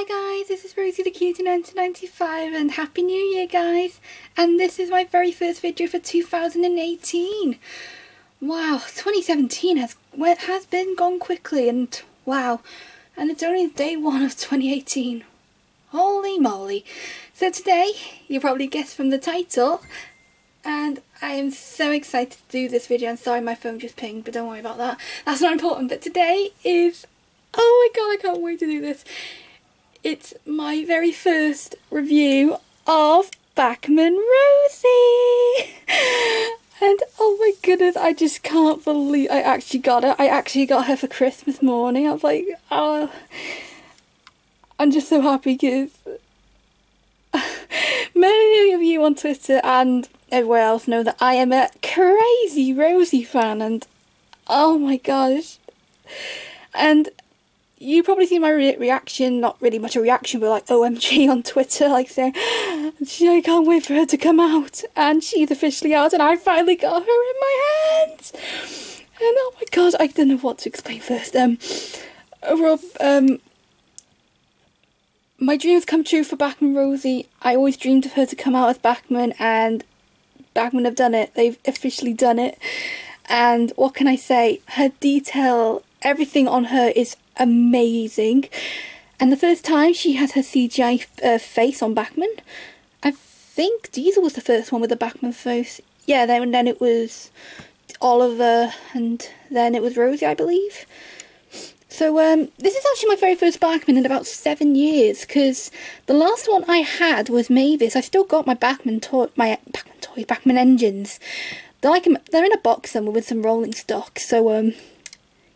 Hi guys, this is Rosie the Cutie 1995 and Happy New Year guys! And this is my very first video for 2018. Wow, 2017 has has been gone quickly and wow, and it's only day one of 2018. Holy moly! So today, you probably guessed from the title, and I am so excited to do this video. I'm sorry my phone just pinged, but don't worry about that. That's not important. But today is, oh my god, I can't wait to do this. It's my very first review of Bachmann Rosie. And oh my goodness, I just can't believe I actually got her. I actually got her for Christmas morning. I was like, oh, I'm just so happy because many of you on Twitter and everywhere else know that I am a crazy Rosie fan and oh my gosh. And you probably see my re reaction, not really much a reaction, but like OMG on Twitter, like saying, I can't wait for her to come out. And she's officially out, and I finally got her in my hands. And oh my god, I don't know what to explain first. Um, overall, um, my dreams come true for Bachmann Rosie. I always dreamed of her to come out as Bachmann, and Bachmann have done it. They've officially done it. And what can I say? Her detail, everything on her is amazing. And the first time she had her CGI uh, face on Bachmann, I think Diesel was the first one with the Bachmann face. Yeah, then and then it was Oliver, and then it was Rosie, I believe. So um, this is actually my very first Bachmann in about seven years, because the last one I had was Mavis. I still got my Bachmann toy, my Bachmann toys, Bachmann engines. They're like they're in a box somewhere with some rolling stock. So um,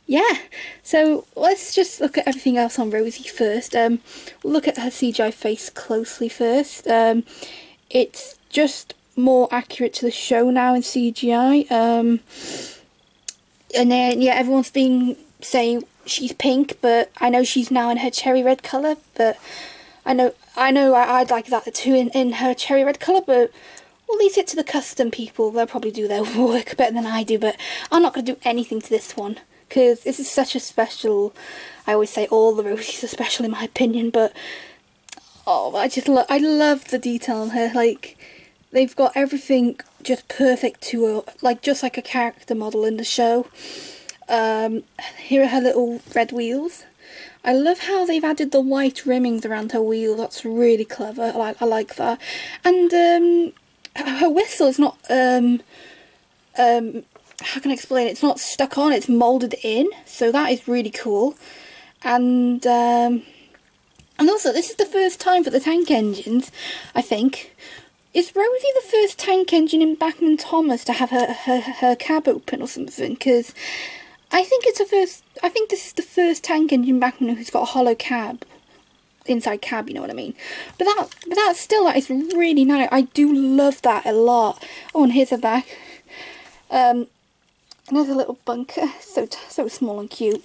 yeah, so let's just look at everything else on Rosie first. Um, look at her CGI face closely first. Um, it's just more accurate to the show now in CGI. Um, and then, yeah, everyone's been saying she's pink, but I know she's now in her cherry red colour, but I know I know I'd like that too in, in her cherry red colour, but we'll leave it to the custom people. They'll probably do their work better than I do, but I'm not going to do anything to this one because this is such a special. I always say all the Rosies are special in my opinion, but oh, I just love. I love the detail on her. Like they've got everything just perfect to her, like just like a character model in the show. Um, here are her little red wheels. I love how they've added the white rimmings around her wheel. That's really clever. I like, I like that. And um, her whistle is not um, um, how can I explain it? It's not stuck on, it's moulded in, so that is really cool. And um, and also, this is the first time for the tank engines, I think. Is Rosie the first tank engine in Bachmann Thomas to have her, her, her cab open or something? Because I think it's the first, I think this is the first tank engine Bachmann who's got a hollow cab. Inside cab, you know what I mean? But that, but that still, that is really nice. I do love that a lot. Oh, and here's the back. Um, Another little bunker, so so small and cute.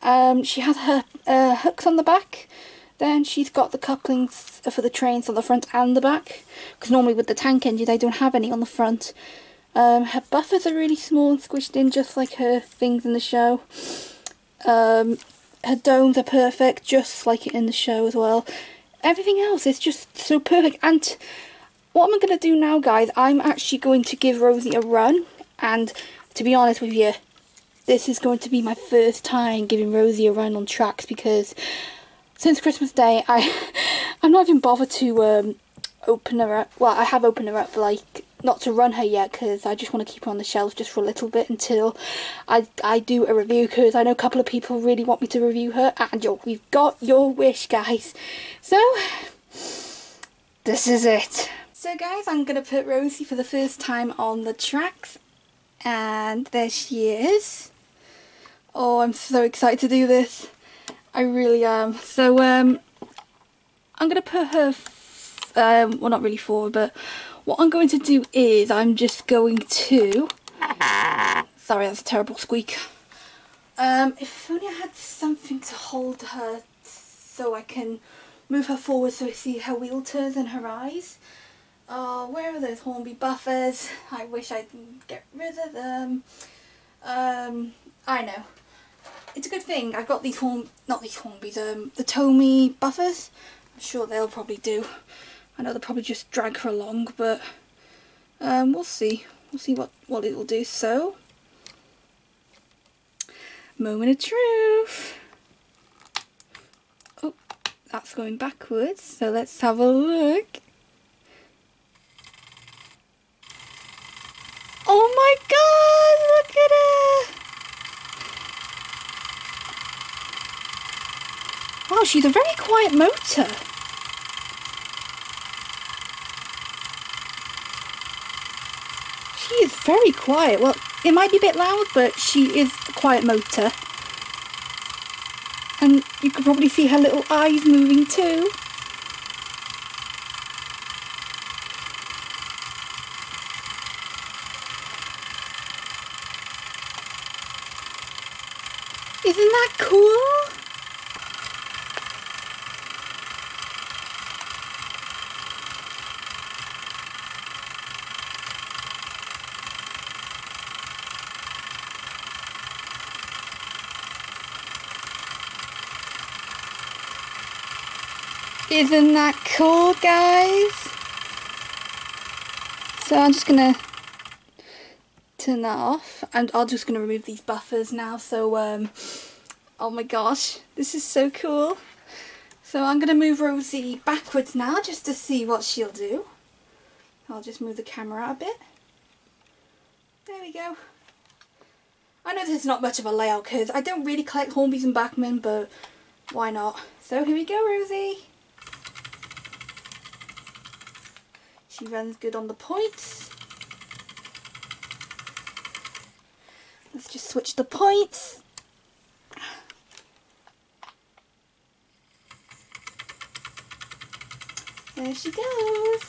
Um, she has her uh, hooks on the back. Then she's got the couplings for the trains on the front and the back. Because normally with the tank engine they don't have any on the front. Um, her buffers are really small and squished in just like her things in the show. Um, her domes are perfect just like it in the show as well. Everything else is just so perfect. And what am I going to do now guys? I'm actually going to give Rosie a run and to be honest with you, this is going to be my first time giving Rosie a run on tracks because since Christmas Day, I, I'm not even bothered to um, open her up. Well, I have opened her up, like, not to run her yet because I just want to keep her on the shelves just for a little bit until I, I do a review because I know a couple of people really want me to review her and yo, we've got your wish, guys. So, this is it. So guys, I'm going to put Rosie for the first time on the tracks and there she is. Oh, I'm so excited to do this. I really am. So, um, I'm going to put her, um, well not really forward, but what I'm going to do is I'm just going to, sorry that's a terrible squeak. Um, if only I had something to hold her so I can move her forward so I see her wheel turns and her eyes. Oh, where are those Hornby buffers? I wish I would get rid of them. Um, I know. it's a good thing I've got these horn, not these Hornbys, um, the Tomy buffers. I'm sure they'll probably do. I know they'll probably just drag her along, but um, we'll see. We'll see what, what it will do. So, moment of truth. Oh, that's going backwards. So let's have a look. Oh my god, look at her! Wow, she's a very quiet motor. She is very quiet. Well, it might be a bit loud, but she is a quiet motor. And you can probably see her little eyes moving too. Isn't that cool? Isn't that cool, guys? So I'm just gonna turn that off and I'm just gonna remove these buffers now. So, um, oh my gosh, this is so cool. So I'm gonna move Rosie backwards now just to see what she'll do. I'll just move the camera a bit. There we go. I know this is not much of a layout because I don't really collect Hornbys and Bachmann, but why not? So here we go, Rosie. She runs good on the points. Let's just switch the points. There she goes.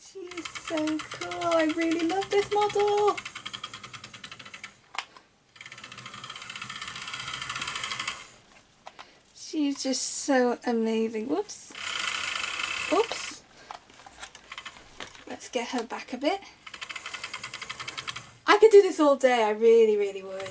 She's so cool. I really love this model. She's just so amazing. Whoops. Oops. Let's get her back a bit. I could do this all day. I really, really would.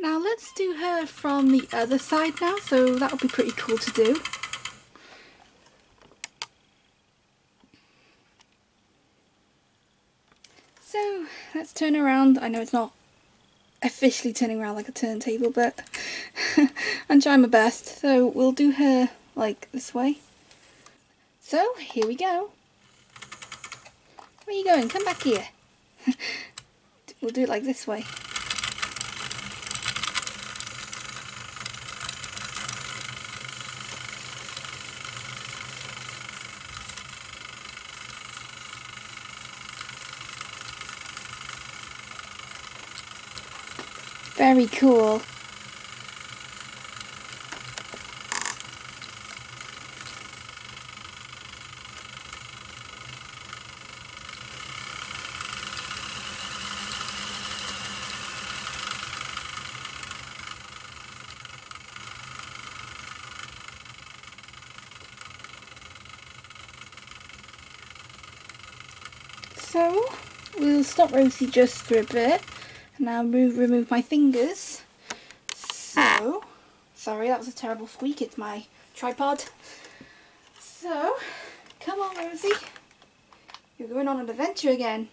Now let's do her from the other side now, so that would be pretty cool to do. So let's turn around. I know it's not officially turning around like a turntable, but I'm trying my best. So we'll do her like this way. So here we go. Where are you going? Come back here. we'll do it like this way. Very cool. So, we'll stop Rosie just for a bit. Now move, remove my fingers. So, ah. sorry that was a terrible squeak, it's my tripod. So, come on Rosie, you're going on an adventure again.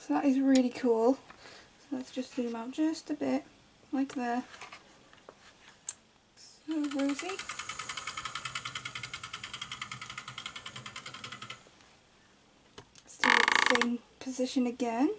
So that is really cool. So let's just zoom out just a bit, like there. Rosie. Let's the same position again.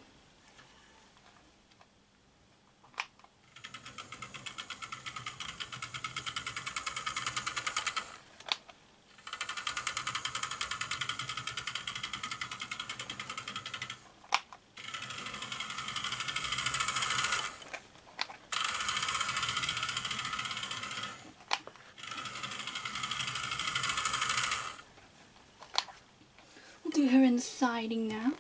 Do her in the siding now.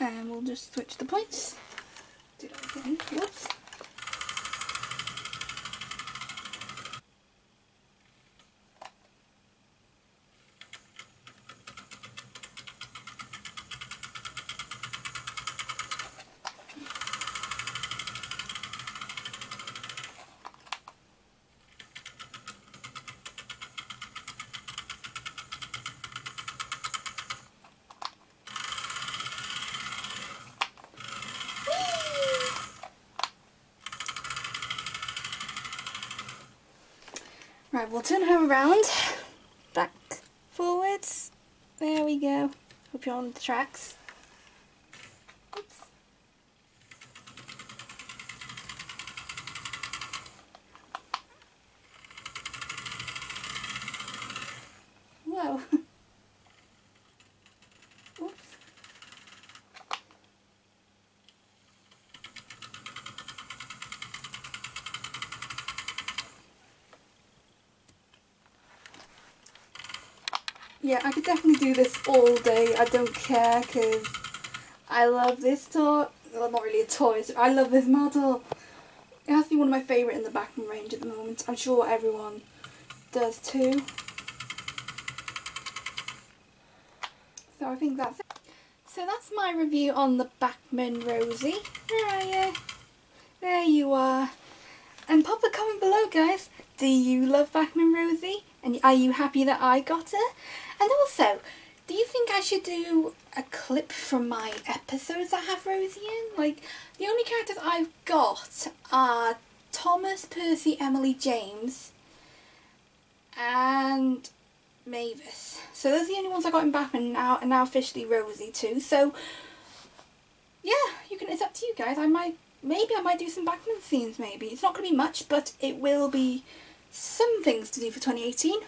And we'll just switch the points. Do that again. Whoops. Right, we'll turn her around. Back, forwards. There we go. Hope you're on the tracks. Oops. Whoa. Oops. Yeah, I could definitely do this all day. I don't care because I love this toy. Well, not really a toy. it's- I love this model. It has to be one of my favourite in the Bachmann range at the moment. I'm sure everyone does too. So I think that's it. So that's my review on the Bachmann Rosie. Where are you? There you are. And pop a comment below, guys. Do you love Bachmann Rosie? And are you happy that I got her? And also, do you think I should do a clip from my episodes that have Rosie in? Like, the only characters I've got are Thomas, Percy, Emily, James, and Mavis. So those are the only ones I got in Bachmann now, and now officially Rosie too. So, yeah, you can. It's up to you guys. I might, maybe I might do some Bachmann scenes. Maybe it's not going to be much, but it will be some things to do for 2018.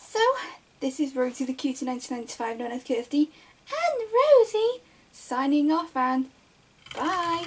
So this is Rosie the Cutie 1995, known as Kirsty, and Rosie signing off. And bye.